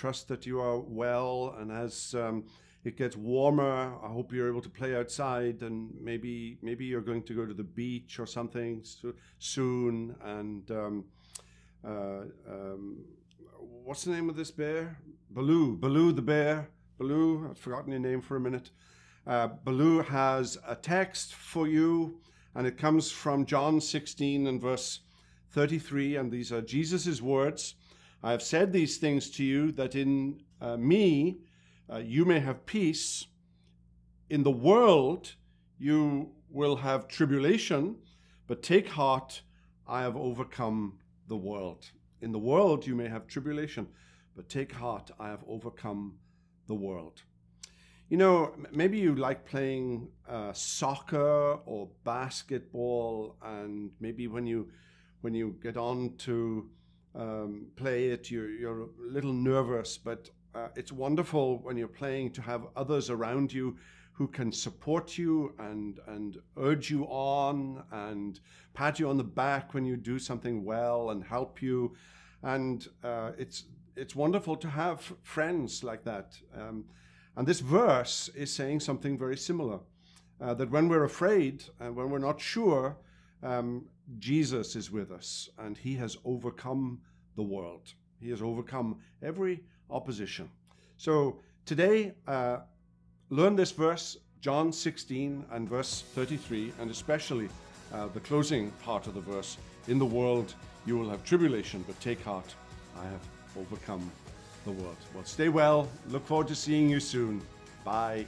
trust that you are well. And as um, it gets warmer, I hope you're able to play outside. And maybe maybe you're going to go to the beach or something so, soon. And um, uh, um, what's the name of this bear? Baloo. Baloo the bear. Baloo. I've forgotten your name for a minute. Uh, Baloo has a text for you, and it comes from John 16 and verse 33, and these are Jesus' words. I have said these things to you that in uh, me uh, you may have peace. In the world you will have tribulation, but take heart, I have overcome the world. In the world you may have tribulation, but take heart, I have overcome the world. You know, maybe you like playing uh, soccer or basketball, and maybe when you when you get on to um, play it, you're, you're a little nervous, but uh, it's wonderful when you're playing to have others around you who can support you and, and urge you on and pat you on the back when you do something well and help you. And uh, it's, it's wonderful to have friends like that. Um, and this verse is saying something very similar uh, that when we're afraid and when we're not sure, um, Jesus is with us and he has overcome the world. He has overcome every opposition. So today, uh, learn this verse, John 16 and verse 33, and especially uh, the closing part of the verse In the world you will have tribulation, but take heart, I have overcome the world. Well, stay well. Look forward to seeing you soon. Bye.